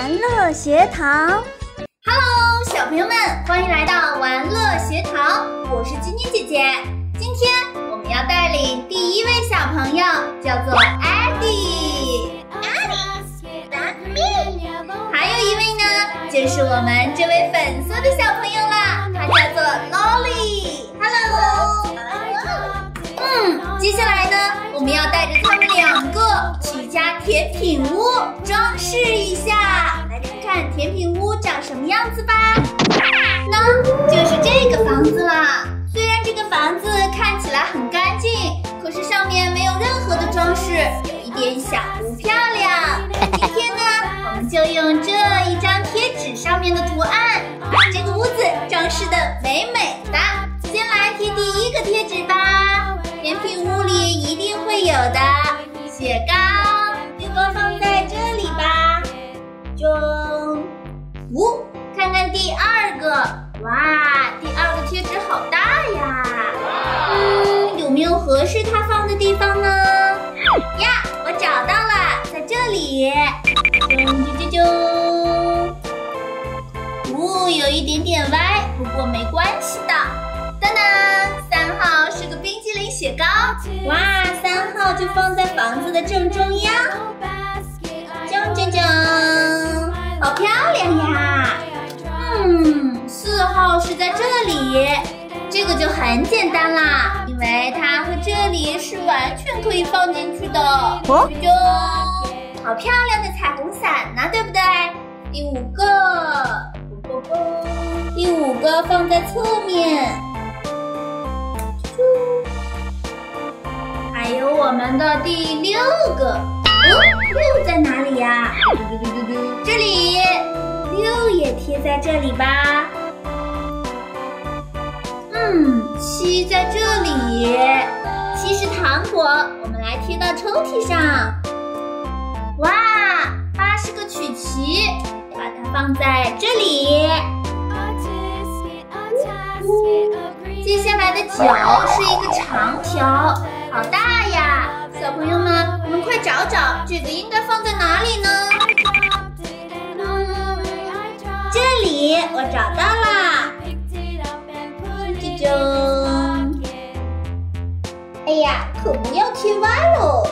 玩乐学堂。Hello，小朋友们，欢迎来到玩乐学堂，我是晶晶姐姐。今天我们要带领第一位小朋友，叫做 Eddie。Eddie，That's me。还有一位呢，就是我们这位粉色的小朋友啦，他叫做 Lolly。Hello。嗯，接下来呢，我们要带着他们两个去家甜品屋什么样子吧。那就是这个房子啦。虽然这个房子看起来很干净，可是上面没有任何的装饰，有一点小不漂亮。今天呢，我们就用这一张贴纸上面的图案，把这个屋子装饰的美美的。先来贴第一个贴纸吧。甜品屋里一定会有的雪糕，雪糕放在哇，第二个贴纸好大呀。嗯，有没有合适它放的地方呢？呀，我找到了，在这里。啾啾啾啾。哦，有一点点歪，不过没关系的。当当，三号是个冰激凌雪糕，哇，三号就放在房子的正中央，在这里，这个就很简单啦，因为它和这里是完全可以放进去的。哦，哟，好漂亮的彩虹伞呢，对不对？第五个，第五个放在侧面。还有我们的第六个，哦，六在哪里呀？这里，六也贴在这里吧。嗯，七在这里，七是糖果，我们来贴到抽屉上。哇，八是个曲奇，把它放在这里。接下来的九是一个长条。好大呀，小朋友们，你们快找找，这个应该放在哪里呢？这里我找到啦。哎呀，可不要贴歪喽！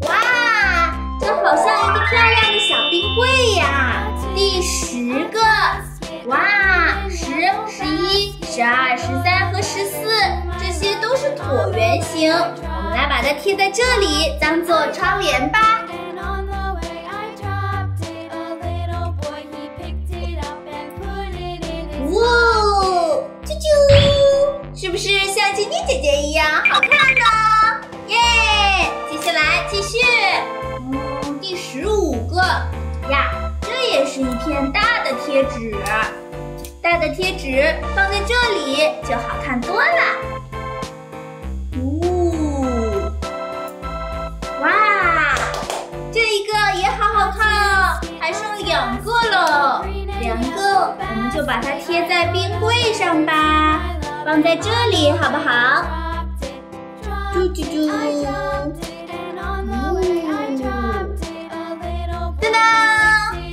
哇，这好像一个漂亮的小冰柜呀。第十个，哇，十、十一、十二、十三和十四。这些都是椭圆形，我们来把它贴在这里，当做窗帘吧。哇，啾啾，是不是姐姐一样好看呢？耶！接下来继续，嗯，第十五个呀，这也是一片大的贴纸，大的贴纸放在这里就好看多了。呜哇，这一个也好好看哦，还剩两个了，两个，我们就把它贴在冰柜，放在这里好不好？啾啾啾，噔噔，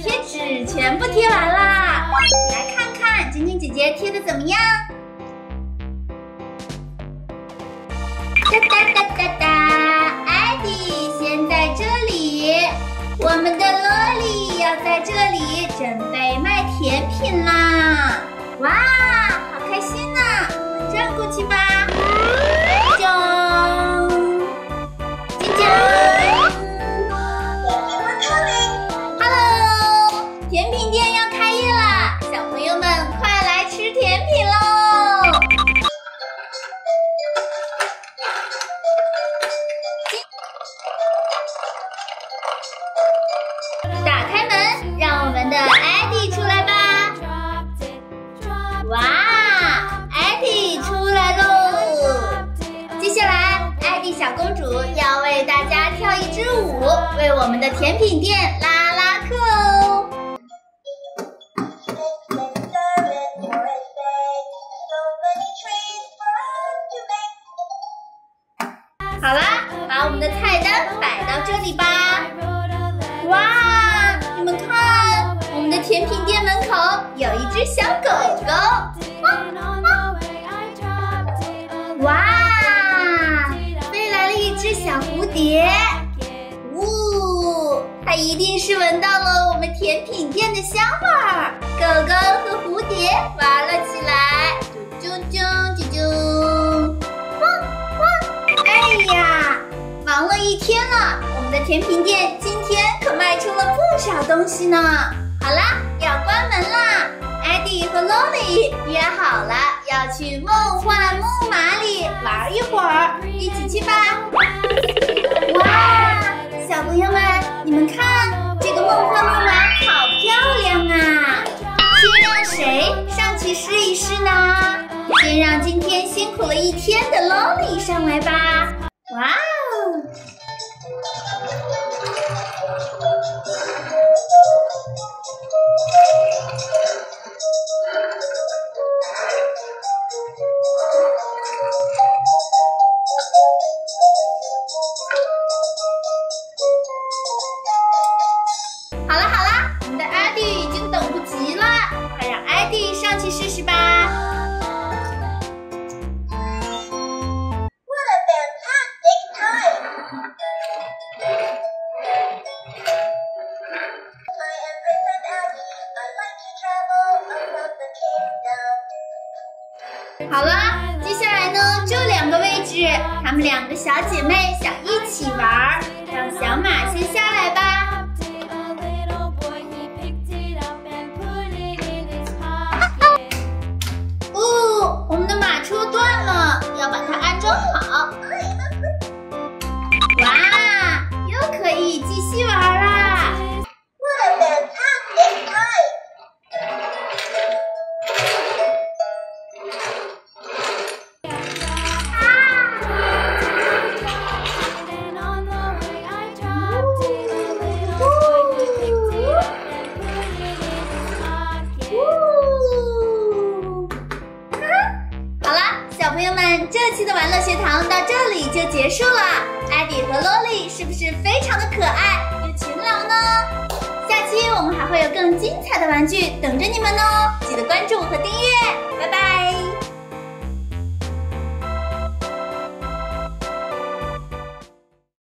贴纸全部贴完啦，来看看晶晶姐姐贴的怎么样？哒哒哒哒哒，艾迪先在这里，我们的萝莉。要在这里准备卖甜品啦！哇，主要为大家跳一支舞为我们的甜品店拉拉客哦。好啦，把我们的菜单摆到这里吧。哇，你们看，我们的甜品店门口有一只小狗狗。哇蝶。呜，它一定是闻到了我们甜品店的香味儿。狗狗和蝴蝶玩了起来，啾啾啾啾啾，汪汪！哎呀，忙了一天了，我们的甜品店今天可卖出了不少东西呢。好啦，要关门啦。艾迪和萝莉约好了要去梦幻木马里玩一会儿，一起去吧。哇，小朋友们，你们看这个梦幻木马好漂亮啊！先让谁上去试一试呢？先让今天辛苦了一天的 Lolly 上来吧。好了，接下来呢，这两个位置，她们两个小姐妹想一起玩，让小马先下结束了。艾迪和洛莉是不是非常的可爱又勤劳呢？下期我们还会有更精彩的玩具等着你们哦，记得关注和订阅，拜拜。